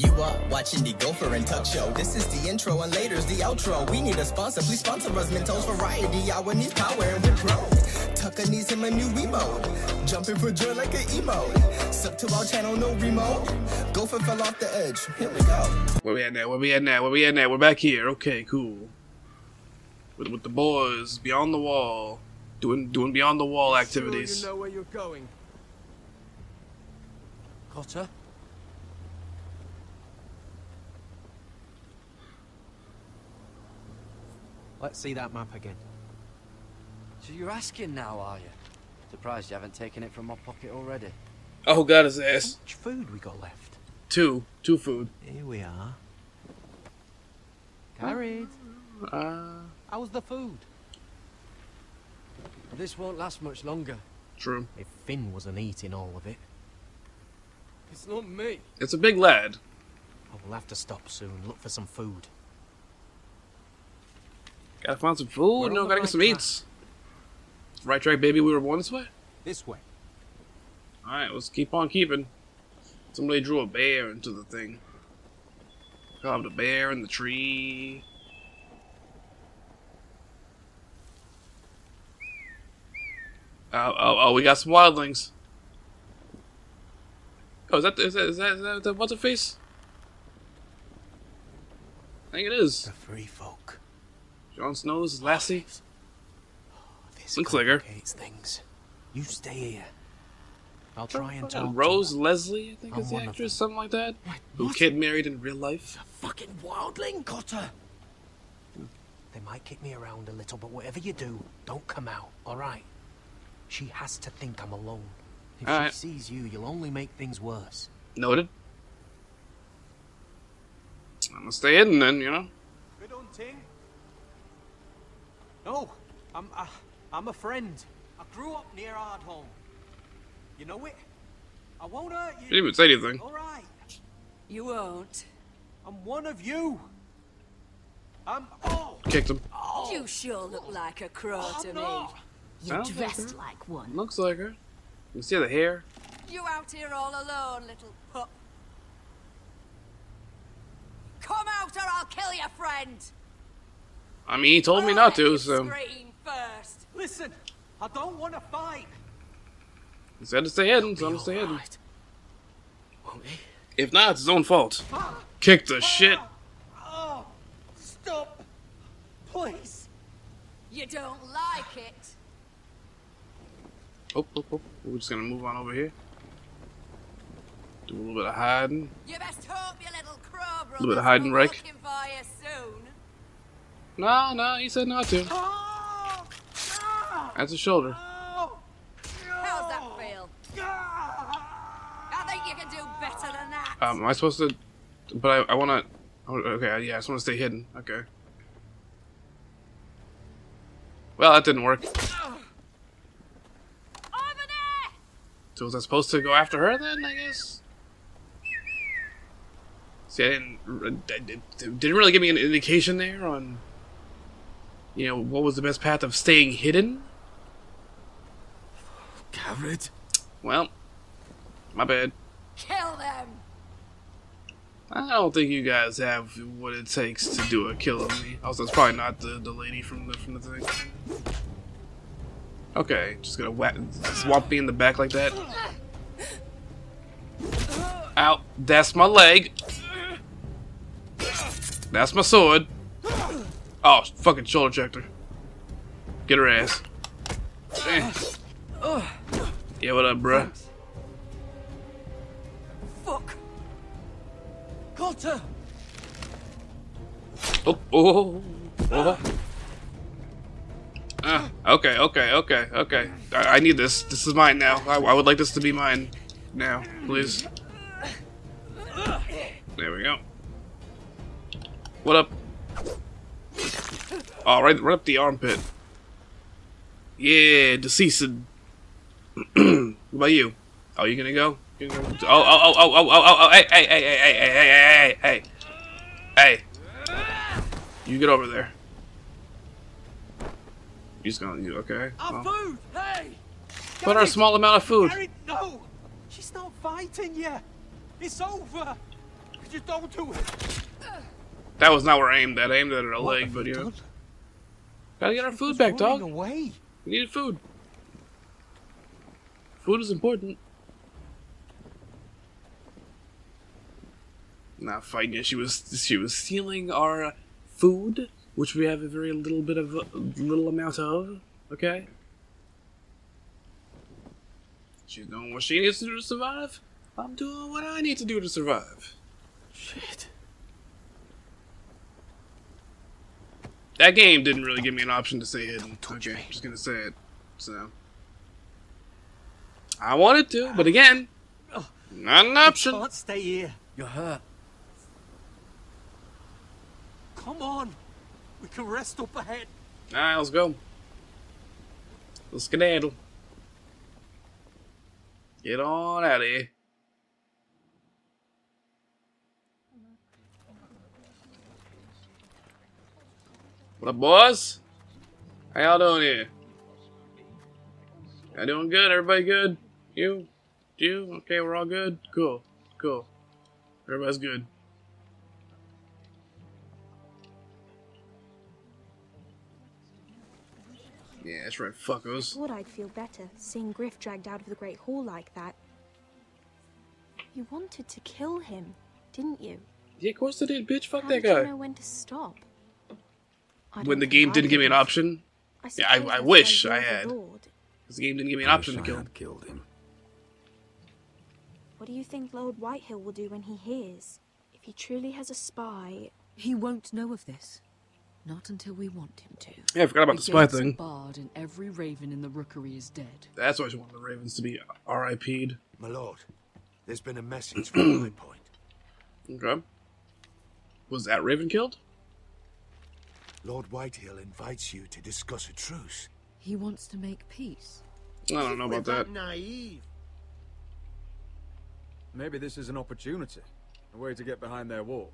You are watching the Gopher and Tuk Show. This is the intro and later's the outro. We need a sponsor. Please sponsor us. Mentos Variety. Our needs power and we're pro. Tuker needs him a new remote. Jumping for joy like an emo. Sub to our channel, no remote. Gopher fell off the edge. Here we go. Where we at now? Where we at now? Where we at now? We're back here. Okay, cool. With, with the boys beyond the wall, doing doing beyond the wall activities. Sure you know where you're going. Cotter? Let's see that map again. So you're asking now, are you? Surprised you haven't taken it from my pocket already. Oh, god, his ass. How much food we got left? Two, two food. Here we are. Carried. Uh, How's the food? This won't last much longer. true. If Finn wasn't eating all of it, It's not me. It's a big lad. I will have to stop soon. Look for some food. Gotta find some food. We're No, on gotta get some right eats. Right track, baby. We were born this way. This way. All right, let's keep on keeping. Somebody drew a bear into the thing. Got a bear in the tree. Oh, oh, oh, we got some wildlings. Oh, is that, is that, is that, is that, is that what's her face? I think it is. The free folk. Jon Snow's lassie. This Looks like her. complicates things. You stay here. I'll try and talk. to Rose her. Leslie, I think I'm is the one of actress, them. something like that. What? Who What? kid married in real life. Fucking wildling, Cotter. They might kick me around a little, but whatever you do, don't come out, alright? She has to think I'm alone. If Alright. she sees you, you'll only make things worse. Noted. I'm gonna stay hidden then, you know. Good hunting. No, I'm uh, I'm a friend. I grew up near Ardholm. You know it? I won't hurt you. Didn't even say anything. All right. You won't. I'm one of you. I'm oh. Kicked him. You sure look like a crow I'm to me. not. You're Sounds like dressed her. like one. Looks like her. You see the hair? You out here all alone, little pup. Come out or I'll kill your friend. I mean, he told me not to, you so Scream first. Listen, I don't want to fight. he said to stay hidden, so I'm gonna stay hidden. Alright. Won't he? If not, it's his own fault. Kick the shit. Oh, stop, please. You don't like it. Oh, oh, oh. We're just gonna move on over here. Do a little bit of hiding. You best hope your little crow brother's bit of hide and rake. looking for you soon. Nah, no, he said not to. Oh, That's his shoulder. How's that feel? I think you can do better than that. Um, am I supposed to? But I, I wanna. oh, Okay, yeah, I just wanna stay hidden. Okay. Well, that didn't work. Over there! So was I supposed to go after her then? I guess. See, I didn't. I Didn't really give me an indication there on. You know what was the best path of staying hidden? Gared. Well, my bad. Kill them! I don't think you guys have what it takes to do a kill of me. Also, it's probably not the, the lady from the from the thing. Okay, just gonna whack, swamp me in the back like that. Ow! That's my leg. That's my sword. Oh, fucking shoulder checked her. Get her ass. Eh. Yeah, what up, bruh? Fuck! Cotter. Oh, oh, oh. Ah, okay, okay, okay, okay. I, I need this. This is mine now. I, I would like this to be mine now, please. There we go. What up? Oh, right, right up the armpit. Yeah, deceased. what about you? Oh, you gonna go? You gonna? Oh, oh, oh, oh, oh, oh, oh, oh, hey, hey, hey, hey, hey, hey, hey, hey, hey. You get over there. He's gonna, you okay? Our Well, food. Hey. Put her a small amount of food. Gared, no. She's not fighting yet. It's over. Just don't do it. That was not where I aimed at. I aimed at her leg, but you know. Gotta get our food back, dog. away. We need food. Food is important. Not fighting it. She was she was stealing our food, which we have a very little bit of little amount of. Okay. She's doing what she needs to do to survive. I'm doing what I need to do to survive. Shit. That game didn't really give me an option to say hidden. Okay, I'm just gonna say it. So I wanted to, but again, not an option. Can't stay here. You're hurt. Come on. We can rest up ahead. Alright, let's go. Let's skedaddle. Get on out of here. What up, boys? How y'all doing here? Y'all doing good? Everybody good? You? You? Okay, we're all good? Cool. Cool. Everybody's good. Yeah, that's right, fuckos. thought I'd feel better seeing Gryff dragged out of the Great Hall like that. You wanted to kill him, didn't you? Yeah, of course I did, bitch. Fuck How that did you guy. know when to stop? I When the game didn't give me an option, I Yeah, I- I wish I had. Lord. because the game didn't give me an option to kill him. killed him. What do you think Lord Whitehill will do when he hears? If he truly has a spy, He won't know of this. Not until we want him to. Yeah, I forgot about the spy thing. barred and every raven in the rookery is dead. That's why she wanted the Ravens to be RIP'd. My lord, there's been a message from High Point. Okay. Was that Raven killed? Lord Whitehill invites you to discuss a truce. He wants to make peace. I don't know about that. naive. Maybe this is an opportunity. A way to get behind their walls.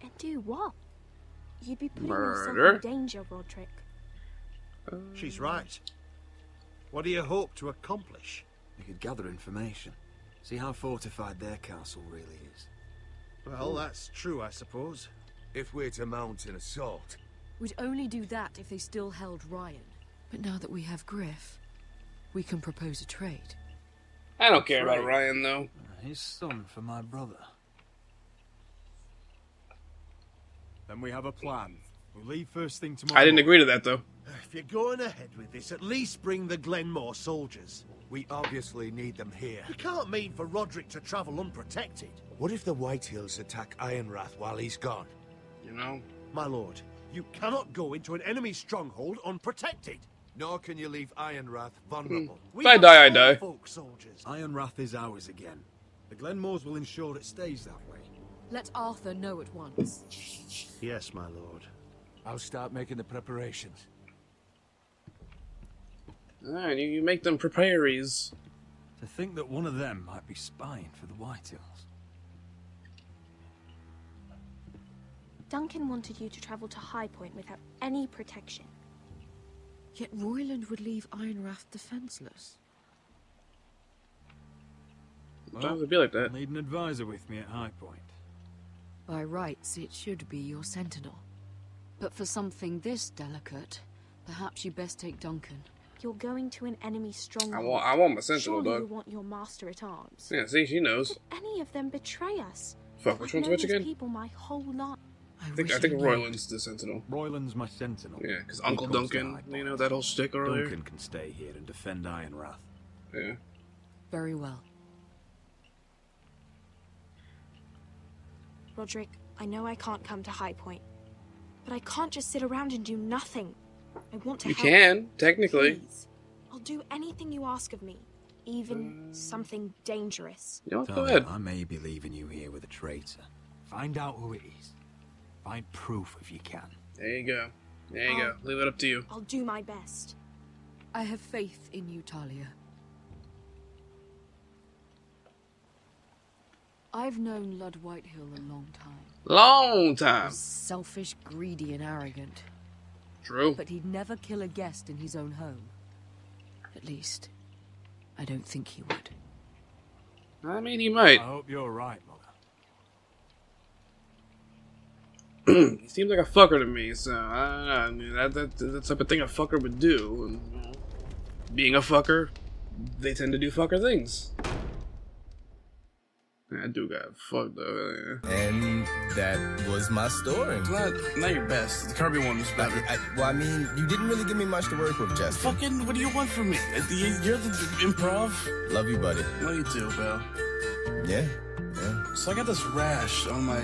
and do what? You'd be putting Murder? yourself in danger, Rodrik. She's right. What do you hope to accomplish? You could gather information. See how fortified their castle really is. Well, that's true, I suppose. If we're to mount an assault, We'd only do that if they still held Ryon. But now that we have Gryff, we can propose a trade. I don't care about Ryon though. His son for my brother. Then we have a plan. We'll leave first thing tomorrow. I didn't agree to that though. If you're going ahead with this, at least bring the Glenmore soldiers. we obviously need them here. You can't mean for Rodrik to travel unprotected. What if the White Hills attack Ironrath while he's gone? You know. My lord, you cannot go into an enemy stronghold unprotected. Nor can you leave Ironrath vulnerable. Hmm. We If I have die, I die. Folk soldiers. Ironrath is ours again. The Glenmores will ensure it stays that way. Let Arthur know at once. Yes, my lord. I'll start making the preparations. Alright, you, you make them preparies. To think that one of them might be spying for the Whitehills. Duncan wanted you to travel to High Point without any protection. Yet Royland would leave Ironrath defenseless. Sometimes it'd be like that. I'll need an advisor with me at High Point. By rights, it should be your sentinel. But for something this delicate, perhaps you best take Duncan. You're going to an enemy I stronghold. want, I want my sentinel, Surely you want your master at arms. Yeah, see, she knows. Did any of them betray us? Fuck, which I've one's known which these again? people my whole life. I, I think, wish I think. Royland's the sentinel. Royland's my sentinel. Yeah, because Uncle Duncan, you know, Point. that whole shtick earlier. Duncan can stay here and defend Ironrath. Yeah. Very well. Rodrik, I know I can't come to High Point, but I can't just sit around and do nothing. I want to You help. can, technically. Please. I'll do anything you ask of me, even uh, something dangerous. You know what? Go ahead. I may be leaving you here with a traitor. Find out who it is. Find proof if you can. There you go. There you go. Oh. Leave it up to you. I'll do my best. I have faith in you, Talia. I've known Ludd Whitehill a long time. Long time. Selfish, greedy, and arrogant. True. But he'd never kill a guest in his own home. At least, I don't think he would. I mean, he might. I hope you're right, Mother. he seems like a fucker to me, so I don't know. I mean, that, that, that's the type of thing a fucker would do. And, you know, being a fucker, they tend to do fucker things. I do got fucked though. Yeah. And that was my story. It's not, not your best. The Kirby one was better. I, well, I mean, you didn't really give me much to work with, Justin. Fucking, what do you want from me? Uh, At the, you're the improv. Love you, buddy. Love you too, pal. Yeah, yeah. So I got this rash on my